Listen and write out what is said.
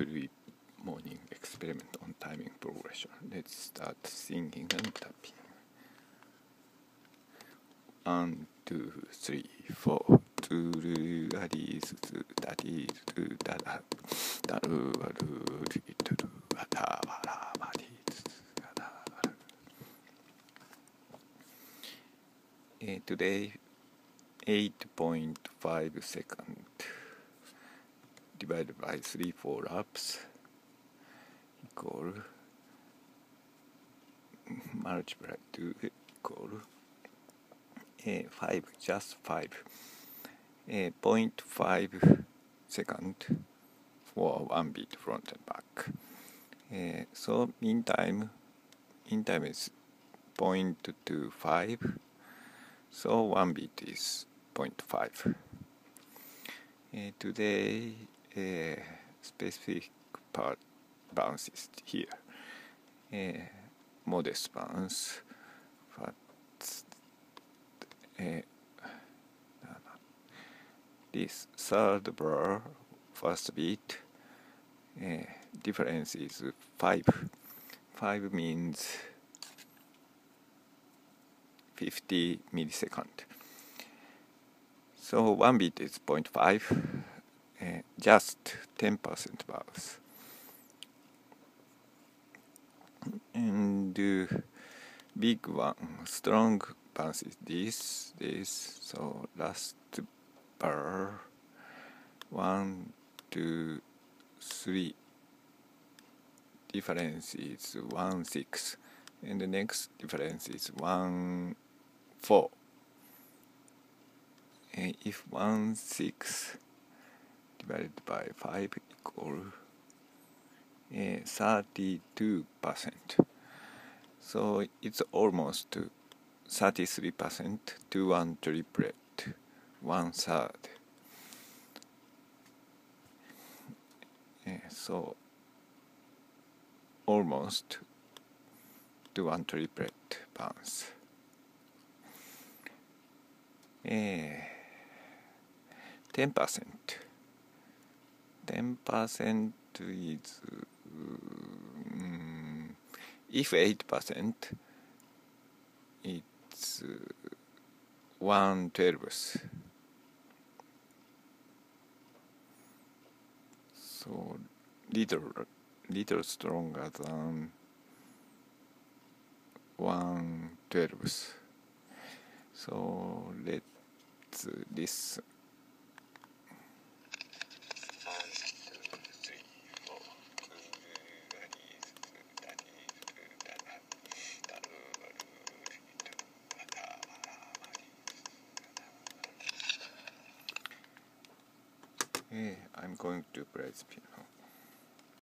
every morning experiment on timing progression. Let's start singing and tapping. One, two, three, four. トゥルアリスツダリスツダダダルワルリトゥルアタワラマリスガダワル today 8.5 second divided by 3 4 laps equal multiply to equal uh, 5 just 5 uh, 0.5 second for one beat front and back uh, so mean time mean time is 0.25 so one beat is 0.5 uh, today uh, specific part bounces here. Uh, modest bounce but uh, this third bar first beat difference is 5 5 means 50 millisecond. So one beat is 0.5 uh, just 10% bounce and uh, big one strong bounce is this this so last bar one two three. Difference is one six. And the next difference is one four. And if one six divided by five equal eh, thirty-two percent. So it's almost 33% to one triplet one third. Eh, so almost to one triplet bounce えー、10% 10% is um, if 8% it's one twelfth so little little stronger than one twelfth so let's listen Hey, I'm going to play the piano.